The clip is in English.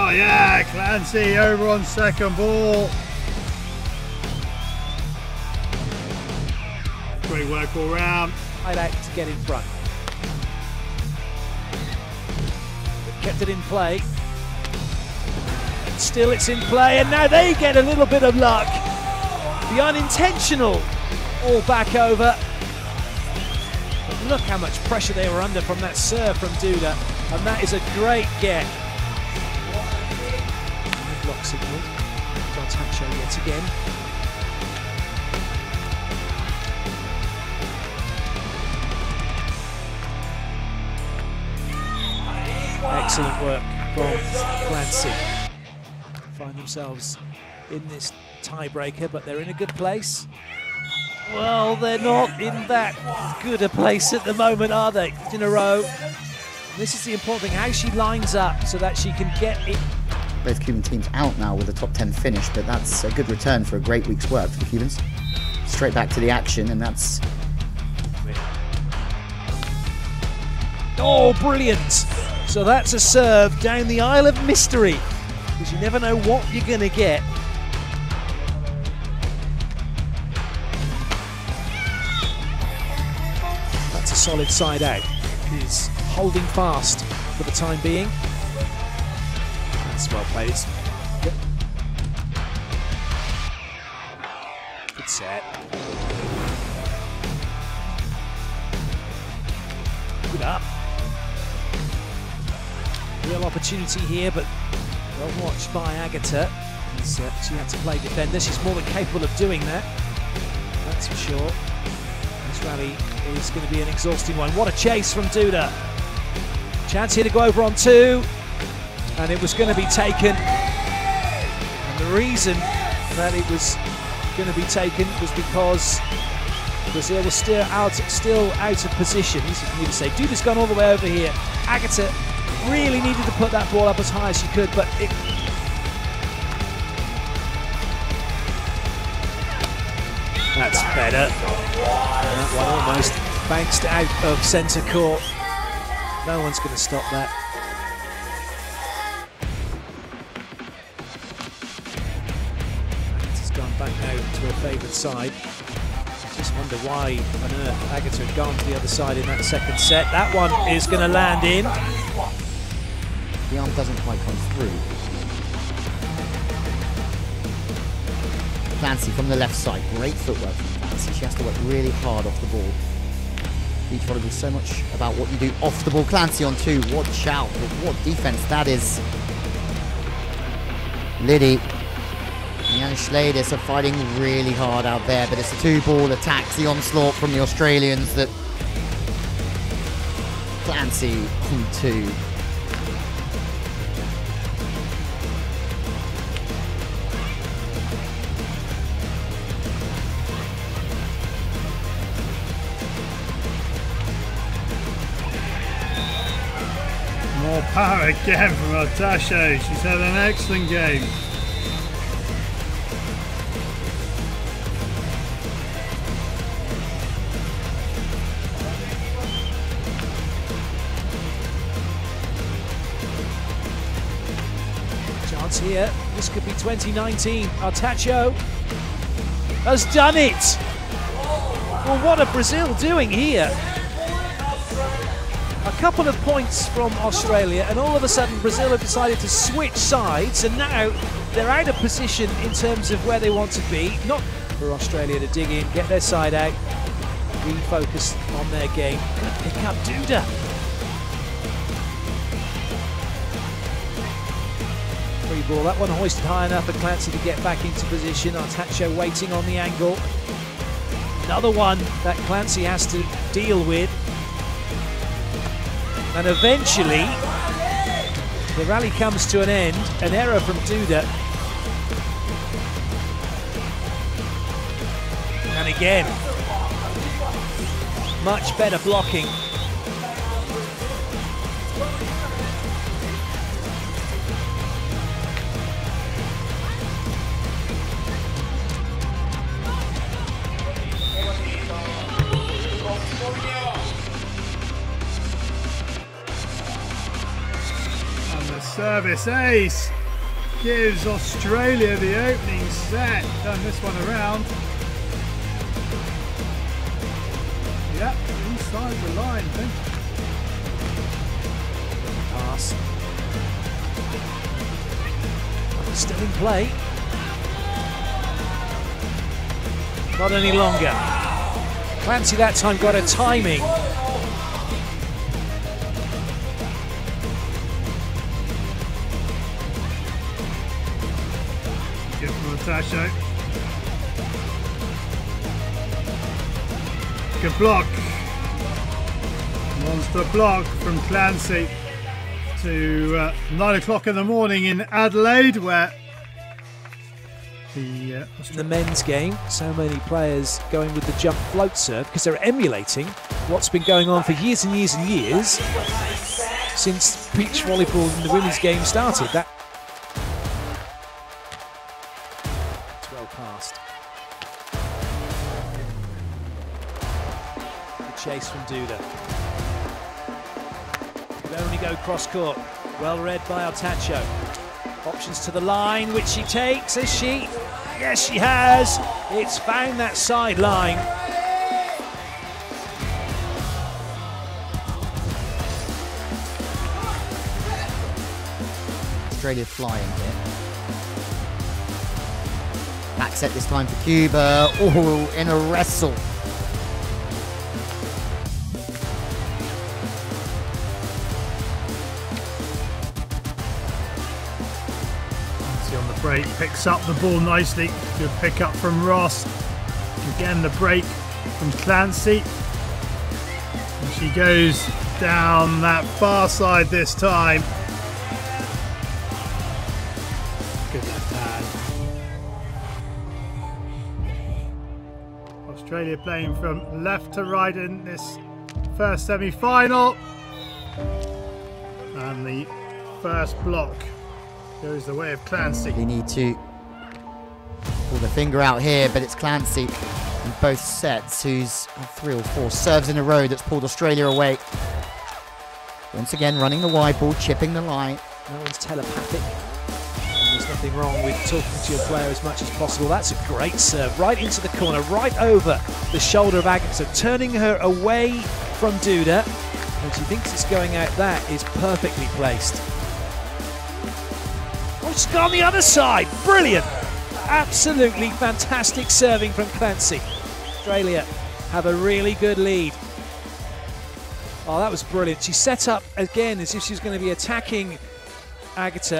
Oh yeah, Clancy over on second ball. Great work all round. highlight to get in front. Kept it in play. Still it's in play, and now they get a little bit of luck. The unintentional all back over. But look how much pressure they were under from that serve from Duda, and that is a great get. Block signal. Dontacho yet again. Excellent work from Clancy. Find themselves in this tiebreaker, but they're in a good place. Well, they're not in that good a place at the moment, are they? In a row. This is the important thing, how she lines up so that she can get it. Both Cuban teams out now with a top 10 finish, but that's a good return for a great week's work for the Cubans. Straight back to the action, and that's Oh, brilliant! So that's a serve down the Isle of Mystery, because you never know what you're going to get. That's a solid side out. He's holding fast for the time being. That's well played. Good set. Real opportunity here, but well watched by Agatha. As, uh, she had to play defender. She's more than capable of doing that. That's for sure. This rally is going to be an exhausting one. What a chase from Duda. Chance here to go over on two, and it was going to be taken. And the reason that it was going to be taken was because Brazil was still out, still out of position. For me to say. Duda's gone all the way over here. Agatha really needed to put that ball up as high as she could, but it. That's better. That one almost bounced out of centre court. No one's going to stop that. It's gone back now to her favoured side. Just wonder why on earth Agatha had gone to the other side in that second set. That one is going to land in. The arm doesn't quite come through. Clancy from the left side, great footwork from Clancy. She has to work really hard off the ball. Beach volleyball so much about what you do off the ball. Clancy on two, watch out, what defense that is. Liddy Jan Schledis are fighting really hard out there, but it's a two-ball attack, the onslaught from the Australians that Clancy on two. Power again from Artacho. She's had an excellent game. Chance here. This could be 2019. Artacho has done it. Well, what are Brazil doing here? Couple of points from Australia, and all of a sudden Brazil have decided to switch sides, and now they're out of position in terms of where they want to be. Not for Australia to dig in, get their side out, refocus on their game, and pick up Duda. Free ball, that one hoisted high enough for Clancy to get back into position. Artacho waiting on the angle. Another one that Clancy has to deal with. And eventually, the rally comes to an end. An error from Duda. And again, Much better blocking. Service ace gives Australia the opening set. Turn this one around. Yep, inside the line. Think. Pass. Still in play. Not any longer. Clancy that time got a timing. Natasha. Good block. Monster block from Clancy to uh, 9 o'clock in the morning in Adelaide, where the uh, the men's game, so many players going with the jump float serve because they're emulating what's been going on for years and years and years since beach volleyball in the women's game started. That Only go cross court. Well read by Artacho. Options to the line, which she takes, as she? Yes, she has. It's found that sideline. Australia flying here. Back set this time for Cuba. Oh, in a wrestle. Break, picks up the ball nicely. Good pick up from Ross. Again, the break from Clancy. And she goes down that far side this time. Good left hand. Australia playing from left to right in this first semi final. And the first block goes the way of Clancy. They need to pull the finger out here, but it's Clancy in both sets who's had three or four serves in a row that's pulled Australia away. Once again, running the wide ball, chipping the line. No one's telepathic. And there's nothing wrong with talking to your player as much as possible. That's a great serve, right into the corner, right over the shoulder of Agatha, turning her away from Duda. And she thinks it's going out. That is perfectly placed. Oh, she's gone the other side. Brilliant. Absolutely fantastic serving from Clancy. Australia have a really good lead. Oh, that was brilliant. She set up again as if she was going to be attacking Agatha.